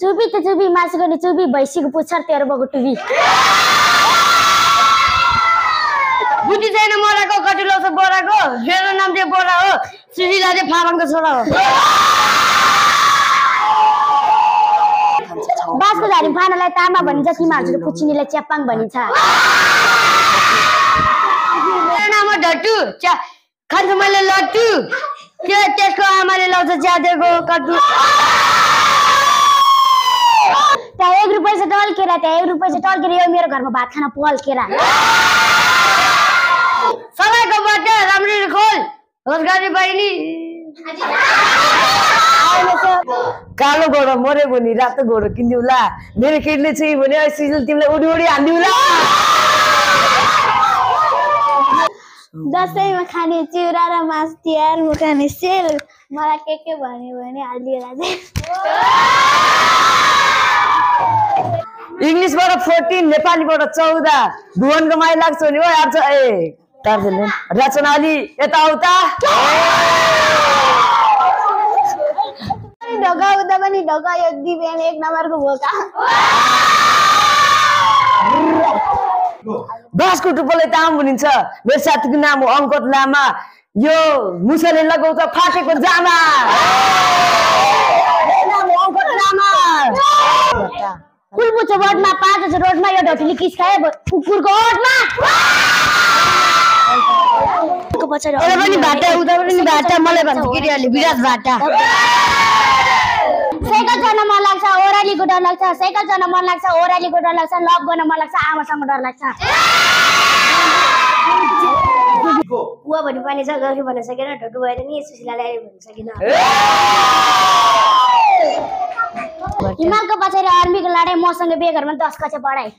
Chubby त chubby मासुको नि चुबी भैँसीको पुच्छर तेह्र बगो टुबी। बुद्धि छैन मराको कटिलो छ बोराको? मेरो नाम चाहिँ बोरा हो। सुशीला चाहिँ फारमको छोरा हो। बाँसको झारी फानालाई तामा भनिन्छ तिमीहरूको पुच्छिनीलाई च्यापाङ भनिन्छ। मेरो नाम हो डट्टु। च्या खान्छु मैले लट्टु। त्यो त्यसको आमाले लाउँछ च्यातेको कट्टु। त्यहाँ एक रुपियाँ चाहिँ टल्केर त्यहाँ एक रुपियाँ चाहिँ टल्केर यो मेरो घरमा भात खान पल्केर सबैको बर्थडे राम्ररी खोल। रोजगारी बहिनी। कालो गोडो मऱ्यो भने रातो गोडो किनिदिउँला। मेरो केटीले चाहिँ भने "ओइ सुशील तिमीलाई उडी उडी हालिदिउँला दसैँमा खाने चिउरा र मासु तिहारमा खाने सेल। मलाई के के भन्यो भने हालिदिएर चाहिँ इङ्ग्लिसबाट फोर्टिन नेपालीबाट चौध। भुवनको माइ लाग्छ नि ओ आज ए टार्जेन रचना अलि यताउता ढोका उता पनि ढोका यो दिव्याङ एक नम्बरको भोका। बाँसको टुप्पोलाई ताम भनिन्छ मेरो साथीको नाम हो अङ्कट लामा। यो मुसाले लगाउँछ फाटेको जामा मेरो नाम हो अङ्कट लामा कुलपुच्चो बोर्डमा पाँच हजार रोडमा यो ढोटीले किस खायो कुकुरको ओठमा। पनि भाटा उता पनि भाटा मलाई भन्छ केटीहरूले विराट भाटा। साइकल चढ्न मन लाग्छ ओह्रालीको डर लाग्छ। साइकल चढ्न मन लाग्छ ओह्रालीको डर लाग्छ। लभ गर्न मन लाग्छ आमासँग डर लाग्छ। बुवा भन्नु पर्ने छ गरी भन्न सकेन ढोटु भएर नि सुशीलालाई भन्न सकेन। हिमालको पछाडि आर्मीको लडाइँ मसँग बेघरमा दस कक्षा पढाइ